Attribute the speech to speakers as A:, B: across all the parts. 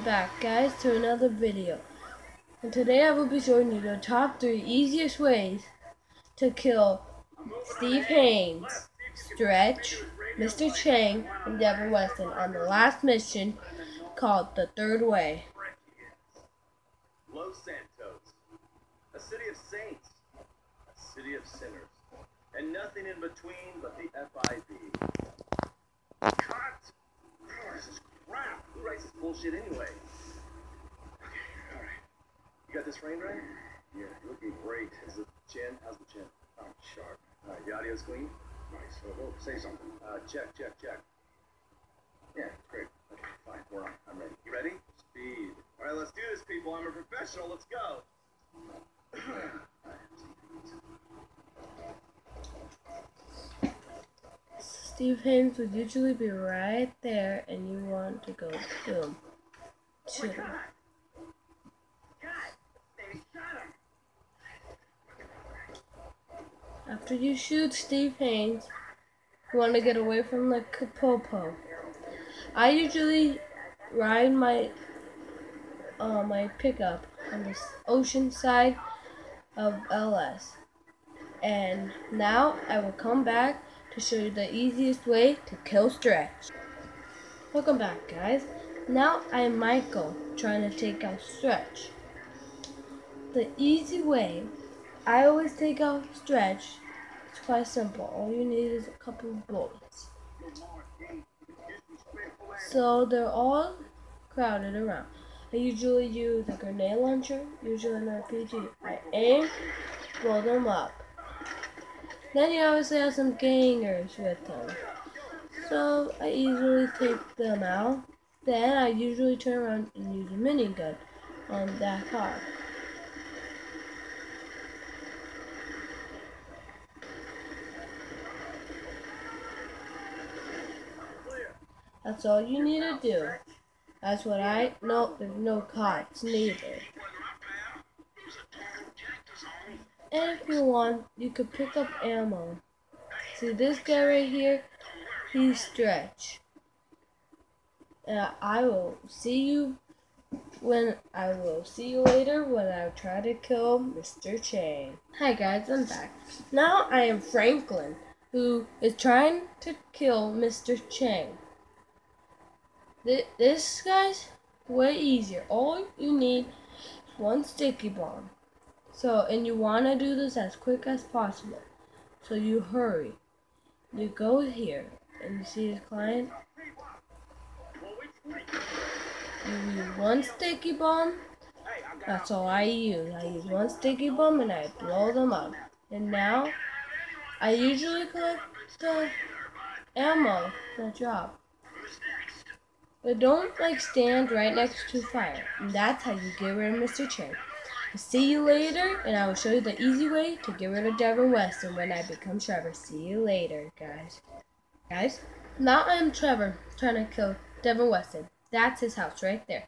A: back guys to another video. And today I will be showing you the top 3 easiest ways to kill Steve Haines, Stretch, Mr. Cheng, and Devin Weston on the last mission called The Third Way.
B: Los Santos, a city of saints, a city of sinners, and nothing in between but the FIB. Cut! Crap. Who writes this bullshit anyway? Okay, alright. You got this framed right? Yeah, looking great. Is the chin? How's the chin? Oh, sharp. Alright, the audio's clean? Nice. Oh, oh, say something. Uh, check, check, check. Yeah, great. Okay, fine. We're on. I'm ready. You ready? Speed. Alright, let's do this, people. I'm a professional. Let's go.
A: Steve Haines would usually be right there and you want to go. Shoot him. After you shoot Steve Haines, you want to get away from the Kapopo. I usually ride my uh, my pickup on the ocean side of LS. And now I will come back to show you the easiest way to kill Stretch. Welcome back guys. Now I am Michael trying to take out Stretch. The easy way I always take out Stretch it's quite simple. All you need is a couple of bullets. So they're all crowded around. I usually use a grenade launcher, usually an RPG. I aim, blow them up. Then you obviously have some gangers with them. So I easily take them out. Then I usually turn around and use a minigun on that car. That's all you need to do. That's what I know. There's no cops neither. And if you want, you could pick up ammo. See this guy right here? He's Stretch. And I will see you when I will see you later when I try to kill Mr. Cheng. Hi guys, I'm back. Now I am Franklin, who is trying to kill Mr. Cheng. This guy's way easier. All you need is one sticky bomb. So, and you want to do this as quick as possible. So you hurry. You go here and you see his client. You use one sticky bomb. That's all I use. I use one sticky bomb and I blow them up. And now, I usually collect the ammo that drop. But don't like stand right next to fire. And that's how you get rid of Mr. Cheng. See you later, and I will show you the easy way to get rid of Devin Weston when I become Trevor. See you later, guys. Guys, now I am Trevor trying to kill Devin Weston. That's his house right there.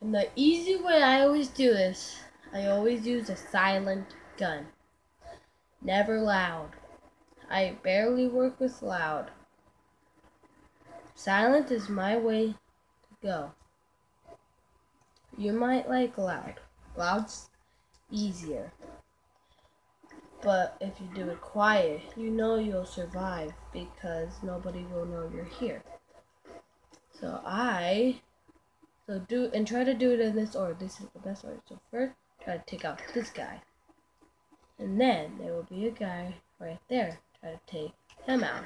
A: And the easy way I always do this, I always use a silent gun. Never loud. I barely work with loud. Silent is my way to go. You might like loud. Loud's easier. But if you do it quiet, you know you'll survive because nobody will know you're here. So I, so do, and try to do it in this order. This is the best order. So first, try to take out this guy. And then there will be a guy right there. Try to take him out.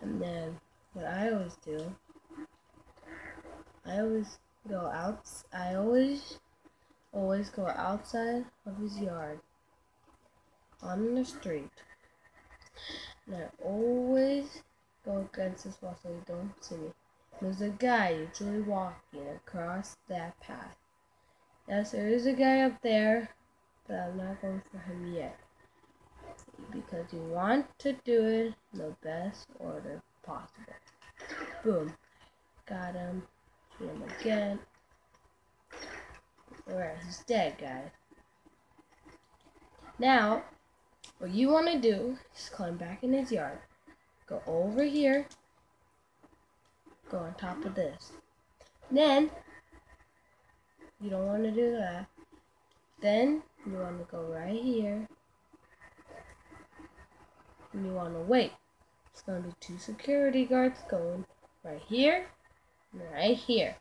A: And then what I always do I always go out. I always, always go outside of his yard, on the street. And I always go against his wall so he don't see me. There's a guy usually walking across that path. Yes, there is a guy up there, but I'm not going for him yet. Because you want to do it in the best order possible. Boom. Got him him again. Alright, he's dead, guys. Now, what you want to do is climb back in his yard. Go over here. go on top of this. Then, you don't want to do that. Then, you want to go right here. And you want to wait. It's going to be two security guards going right here right here.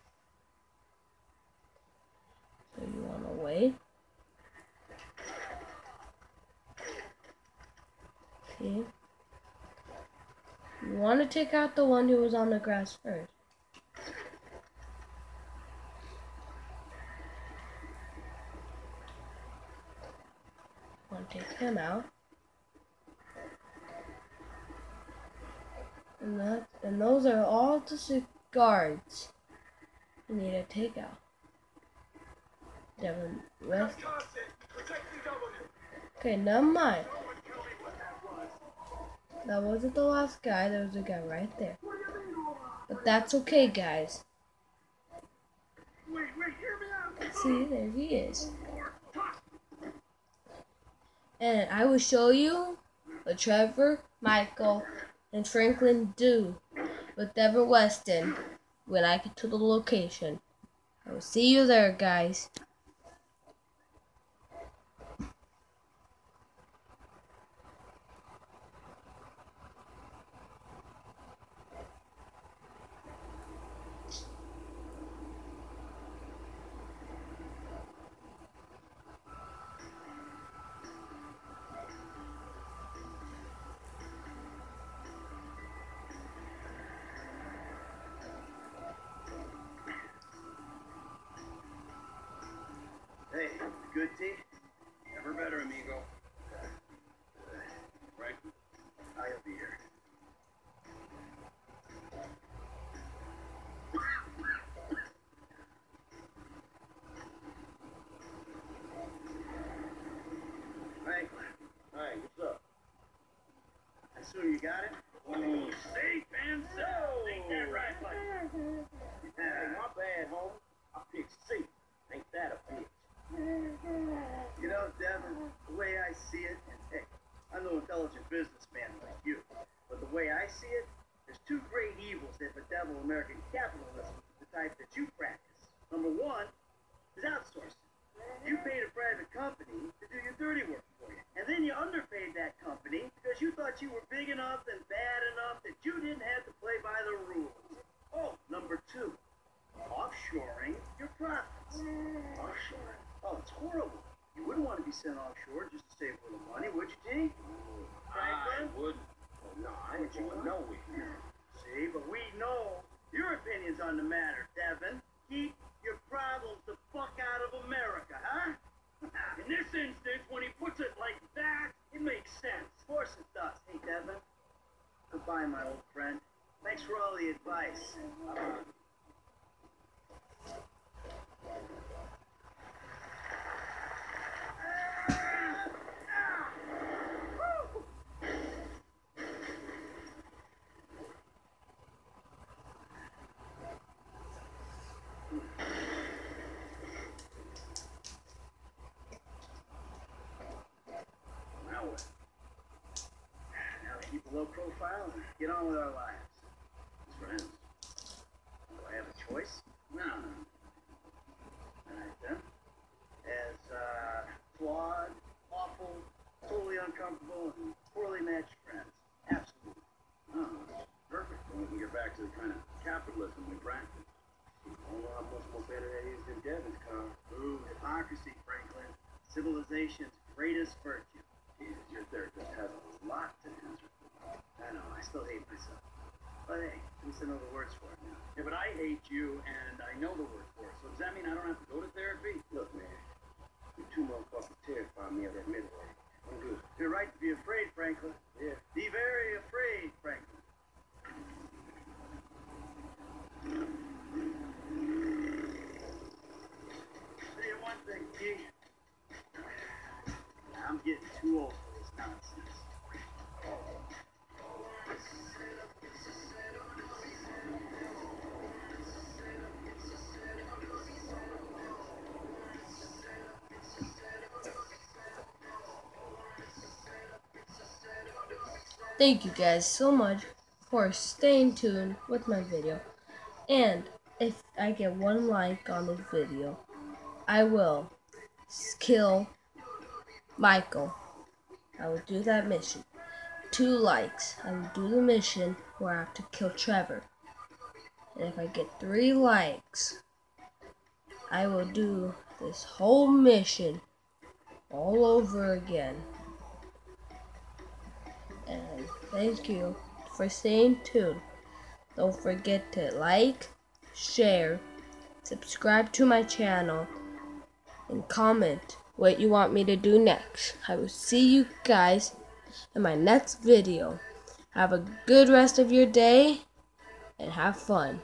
A: So you want to wait. See? You want to take out the one who was on the grass first. Want to take him out. And that and those are all the guards you need a take out. Devin West. Okay, never mind. That wasn't the last guy, there was a guy right there. But that's okay, guys. See, there he is. And I will show you what Trevor, Michael, and Franklin do with Devin Weston when I get to the location. I will see you there, guys.
B: Good tea? Never better, amigo. Right? I'll be here. Franklin. Hi, what's up? I assume you got it? Oh, safe and sound. Ain't that right, buddy? Hey, my bad, home. I picked safe. Ain't that a bitch? You know, Devin, the way I see it, and hey, I'm no intelligent businessman like you, but the way I see it, there's two great evils that bedevil American capitalism, the type that you practice. Number one is outsourcing. You paid a private company to do your dirty work for you, and then you underpaid that company because you thought you were big enough and bad enough that you didn't have to play by the rules. Oh, number two, offshoring your profits. Offshoring. Oh, it's horrible. You wouldn't want to be sent offshore just to save a little money, would you, G? Franklin?
C: I would. Well, no, I ain't going nowhere.
B: See, but we know your opinions on the matter, Devin. Keep your problems the fuck out of America, huh?
C: In this instance, when he puts it like that, it makes sense.
B: Of course it does. Hey, Devin. Goodbye, my old friend. Thanks for all the advice. Uh, now what? Now we keep a low profile and get on with our lives. As friends. Do I have a choice? No. Alright then. As uh, flawed, awful, totally uncomfortable, and poorly matched friends. Absolutely.
C: Oh, perfect. Then we can get back to the kind of capitalism we practice.
B: Oh, I'm much more better at it than Devin's car. Ooh, hypocrisy, Franklin. Civilization's greatest virtue.
C: Jesus, your therapist has a lot to answer.
B: I know, I still hate myself. But hey, at least I know the words for it now.
C: Yeah, but I hate you, and I know the word for it. So does that mean I don't have to go to therapy?
B: Look, man, you two motherfuckers terrify me of that midway. I'm good. You're right to be afraid, Franklin.
A: Thank you guys so much for staying tuned with my video. And if I get one like on this video, I will kill Michael. I will do that mission. Two likes. I will do the mission where I have to kill Trevor. And if I get three likes, I will do this whole mission all over again. And thank you for staying tuned. Don't forget to like, share, subscribe to my channel, and comment what you want me to do next. I will see you guys in my next video. Have a good rest of your day and have fun.